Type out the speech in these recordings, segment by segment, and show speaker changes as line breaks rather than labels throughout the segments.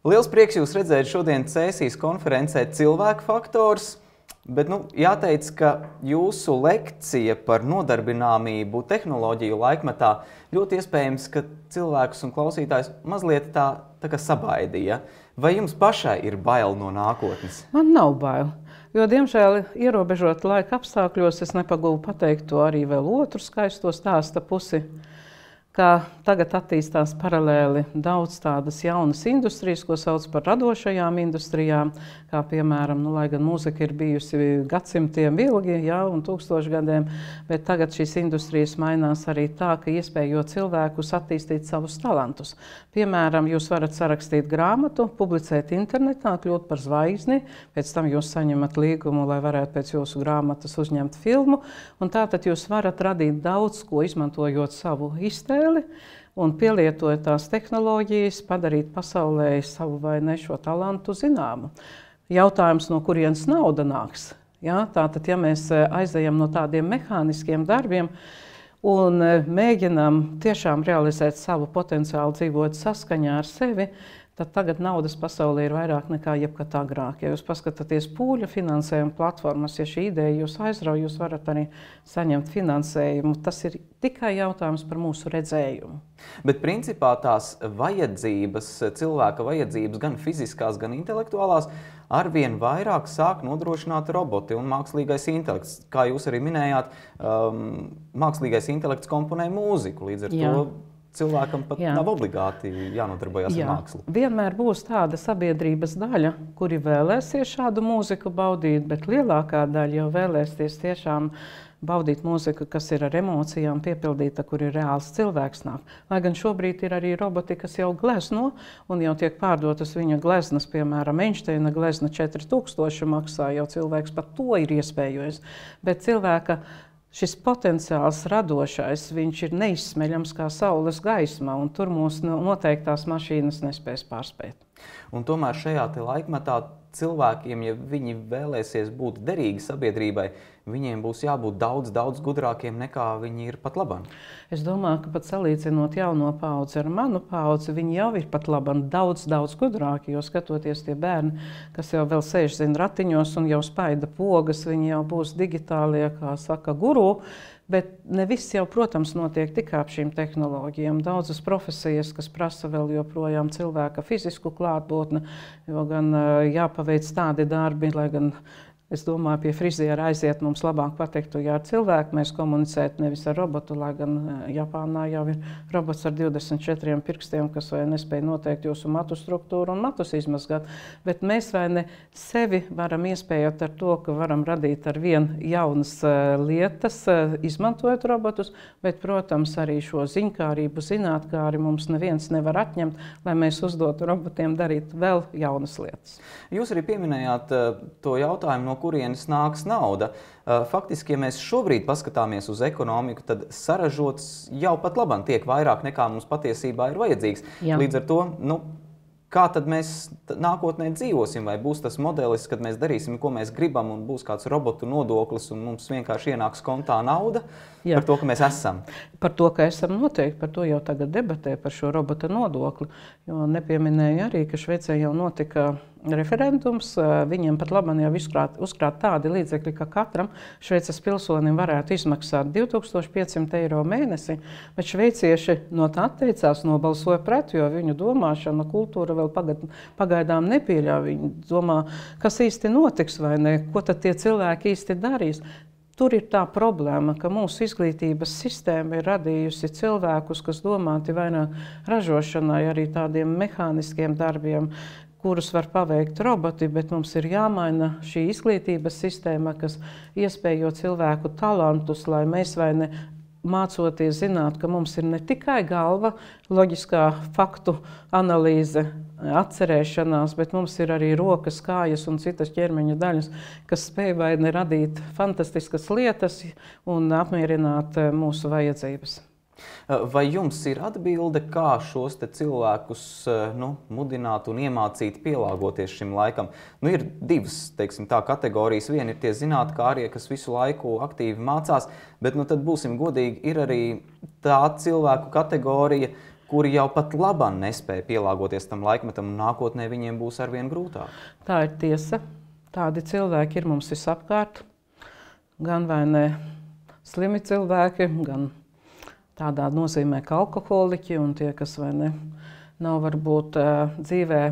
Liels prieks jūs redzēt šodien Cēsīs konferencē cilvēku faktors. Bet nu, jāteic, ka jūsu lekcija par nodarbināmību tehnoloģiju laikmetā ļoti iespējams, ka cilvēkus un klausītājus mazliet tā, tā sabaidīja. Vai jums pašai ir bail no nākotnes?
Man nav bail. Jo, diemžēl, ierobežot laika apstākļos, es nepagūvu pateikt to arī vēl otru skaisto stāsta pusi ka tagad attīstās paralēli daudz tādas jaunas industrijas, ko sauc par radošajām industrijām, kā piemēram, nu, lai gan mūzika ir bijusi gadsimtiem ilgi, jā, un tūkstoši gadiem, bet tagad šīs industrijas mainās arī tā, ka iespējo cilvēkus attīstīt savus talantus. Piemēram, jūs varat sarakstīt grāmatu, publicēt internetā, kļūt par zvaigzni, pēc tam jūs saņemat līgumu, lai varētu pēc jūsu grāmatas uzņemt filmu, un tātad jūs varat radīt daudz ko, izmantojot savu iztēli, izvēli un pielietojot tās tehnoloģijas, padarīt pasaulē savu vai ne šo talantu zināmu. Jautājums, no kurienes nauda nāks? Ja? Tātad, ja mēs eh, aizejam no tādiem mehāniskiem darbiem, un eh, mēģinām tiešām realizēt savu potenciālu, dzīvot saskaņā ar sevi, tad tagad naudas pasaulē ir vairāk nekā jebkad agrāk. Ja jūs paskatāties pūļa finansējuma platformas, ja šī ideja jūs aizrauj, jūs varat arī saņemt finansējumu. Tas ir tikai jautājums par mūsu redzējumu.
Bet principā tās vajadzības, cilvēka vajadzības, gan fiziskās, gan intelektuālās, arvien vairāk sāk nodrošināt roboti un mākslīgais intelekts. Kā jūs arī minējāt, um, mākslīgais intelekts komponē mūziku. Līdz ar Jā. to cilvēkam pat Jā. nav obligāti jānodarbojas Jā. ar mākslu.
Vienmēr būs tāda sabiedrības daļa, kuri vēlēsies šādu mūziku baudīt, bet lielākā daļa jau vēlēsies tiešām baudīt mūziku, kas ir ar emocijām piepildīta, kur ir reāls cilvēks nāk. Lai gan šobrīd ir arī roboti, kas jau glezno un jau tiek pārdotas viņa gleznas, piemēram, Einsteina glezna 4000 maksā, jau cilvēks pat to ir iespējojis. Bet cilvēka šis potenciāls radošais, viņš ir neizsmeļams kā saules gaisma, un tur mūs noteiktās mašīnas nespēs pārspēt.
Un tomēr šajā laikmetā cilvēkiem, ja viņi vēlēsies būt derīgi sabiedrībai, viņiem būs jābūt daudz, daudz gudrākiem nekā viņi ir pat labāk.
Es domāju, ka pat salīdzinot jauno paudzi ar manu paudzi, viņi jau ir pat labāk daudz, daudz gudrāki. Jo skatoties tie bērni, kas jau vēl sēž zin ratiņos un jau spaida pogas, viņi jau būs digitālie, kā saka, guru. Bet ne viss jau, protams, notiek tikai ap šīm tehnoloģijām. Daudzas profesijas, kas prasa vēl joprojām cilvēka fizisku klātbūtni, jo gan jāpaveic tādi darbi, lai gan Es domāju, pie friziera aiziet mums labāk pateiktu, ja ar cilvēku mēs komunicētu nevis ar robotu, lai gan eh, Japānā jau ir robots ar 24 pirkstiem, kas vai nespēja noteikt jūsu matu struktūru un matus izmazgāt. Bet mēs vai ne sevi varam iespējot ar to, ka varam radīt ar vien jaunas uh, lietas, uh, izmantojot robotus, bet, protams, arī šo ziņkārību, zinātkāri mums neviens nevar atņemt, lai mēs uzdotu robotiem darīt vēl jaunas lietas.
Jūs arī pieminējāt to jautājumu, no kurienes nāks nauda. Uh, faktiski, ja mēs šobrīd paskatāmies uz ekonomiku, tad saražots jau pat labam tiek vairāk nekā mums patiesībā ir vajadzīgs. Jā. Līdz ar to nu, Kā tad mēs nākotnē dzīvosim? Vai būs tas modelis, kad mēs darīsim, ko mēs gribam, un būs kāds robotu nodoklis, un mums vienkārši ienāks kontā nauda Jā. par to, ka mēs esam?
Par to, ka esam noteikti, par to jau tagad debatē par šo robota nodokli. Jo nepieminēju arī, ka Šveicē jau notika referendums. Viņiem pat labi jau uzkrāt, uzkrāt tādi līdzekļi, ka katram Šveices pilsonim varētu izmaksāt 2500 eiro mēnesi, bet šveicieši no tā atteicās, nobalsoja pret, jo viņu domāšana, kultūra vēl pagad, pagaidām nepieļauj. Viņi domā, kas īsti notiks vai ne, ko tad tie cilvēki īsti darīs. Tur ir tā problēma, ka mūsu izglītības sistēma ir radījusi cilvēkus, kas domāti vairāk ražošanai, arī tādiem mehāniskiem darbiem, kurus var paveikt roboti, bet mums ir jāmaina šī izglītības sistēma, kas iespējo cilvēku talantus, lai mēs vai ne mācoties zināt, ka mums ir ne tikai galva, loģiskā faktu analīze, atcerēšanās, bet mums ir arī rokas, kājas un citas ķermeņa daļas, kas spēj vai ne radīt fantastiskas lietas un apmierināt eh, mūsu vajadzības.
Vai jums ir atbilde, kā šos cilvēkus nu, mudināt un iemācīt pielāgoties šim laikam? Nu, ir divas teiksim, tā, kategorijas. Viena ir tie zinātnē, kas visu laiku aktīvi mācās, bet nu, tad būsim godīgi, ir arī tā cilvēku kategorija, kuri jau pat labāk nespēja pielāgoties tam laikmetam, un nākotnē viņiem būs arvien grūtāk.
Tā ir tiesa. Tādi cilvēki ir mums visapkārt. Gan vai ne slimi cilvēki, gan tādā nozīmē, ka alkoholiķi un tie, kas ne nav varbūt dzīvē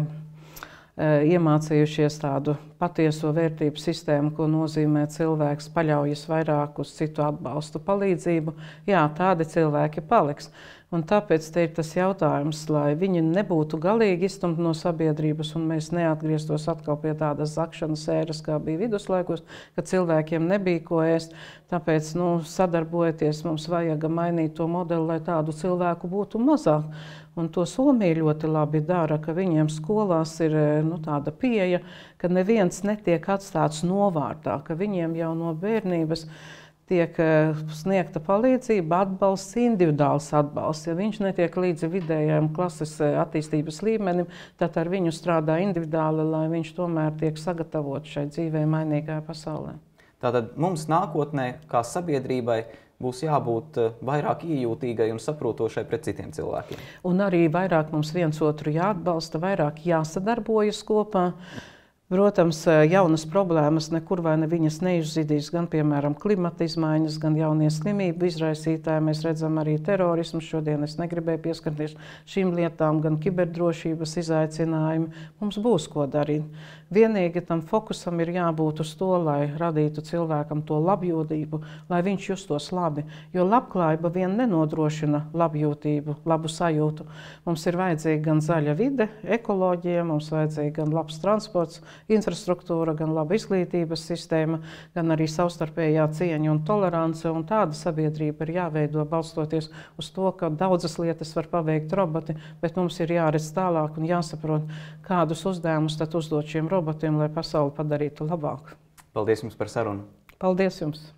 iemācījušies tādu patieso vērtību sistēmu, ko nozīmē cilvēks paļaujas vairāk uz citu atbalstu, palīdzību. Jā, tādi cilvēki paliks. Un tāpēc te ir tas jautājums, lai viņi nebūtu galīgi izstumti no sabiedrības un mēs neatgrieztos atkal pie tādas zakšanas ēras, kā bija viduslaikos, kad cilvēkiem nebija ko ēst. Tāpēc, nu, sadarbojoties, mums vajag mainīt to modeli, lai tādu cilvēku būtu mazāk. Un to Somija ļoti labi dara, ka viņiem skolās ir nu, tāda pieeja, ka neviens netiek atstāts novārtā, ka viņiem jau no bērnības ir tiek eh, sniegta palīdzība, atbalsts, individuāls atbalsts. Ja viņš netiek līdzi vidējiem klases eh, attīstības līmenim, tad ar viņu strādā individuāli, lai viņš tomēr tiek sagatavots šai dzīvē mainīgajā pasaulē.
Tātad mums nākotnē, kā sabiedrībai, būs jābūt eh, vairāk iejūtīgai un saprotošai pret citiem cilvēkiem.
Un arī vairāk mums viens otru jāatbalsta, vairāk jāsadarbojas kopā. Mm Protams, jaunas problēmas nekur vai ne viņas neizdzidīs, gan, piemēram, klimata izmaiņas, gan jaunie slimību izraisītāji. Mēs redzam arī terorismu. Šodien es negribēju pieskarties šīm lietām, gan kiberdrošības izaicinājumi. Mums būs ko darīt. Vienīgi tam fokusam ir jābūt uz to, lai radītu cilvēkam to labjūtību, lai viņš justos labi. Jo labklājība vien nenodrošina labjūtību, labu sajūtu. Mums ir vajadzīga gan zaļa vide, ekoloģija, mums vajadzīga gan labs transports, infrastruktūra, gan laba izglītības sistēma, gan arī savstarpējā cieņa un tolerance. Un tāda sabiedrība ir jāveido balstoties uz to, ka daudzas lietas var paveikt roboti, bet mums ir jāredz tālāk un jāsaprot, kādus uzdevumus tad uzdot šiem robotiem lai pasauli padarītu labāku.
Paldies jums par sarunu!
Paldies jums!